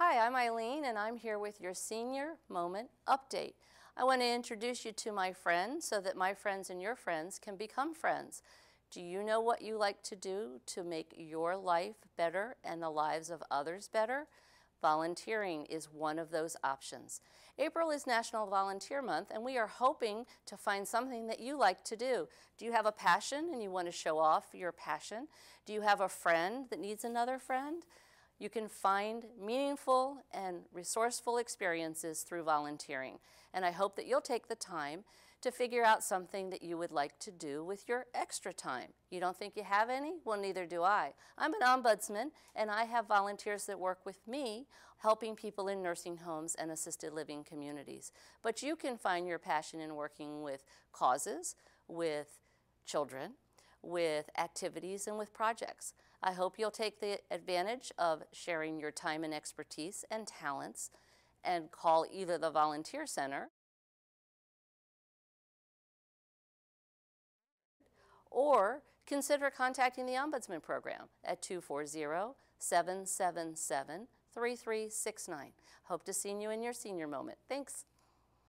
Hi, I'm Eileen and I'm here with your Senior Moment Update. I want to introduce you to my friends so that my friends and your friends can become friends. Do you know what you like to do to make your life better and the lives of others better? Volunteering is one of those options. April is National Volunteer Month and we are hoping to find something that you like to do. Do you have a passion and you want to show off your passion? Do you have a friend that needs another friend? You can find meaningful and resourceful experiences through volunteering. And I hope that you'll take the time to figure out something that you would like to do with your extra time. You don't think you have any? Well, neither do I. I'm an ombudsman and I have volunteers that work with me helping people in nursing homes and assisted living communities. But you can find your passion in working with causes, with children, with activities and with projects. I hope you'll take the advantage of sharing your time and expertise and talents and call either the Volunteer Center or consider contacting the Ombudsman Program at 240-777-3369. Hope to see you in your senior moment. Thanks.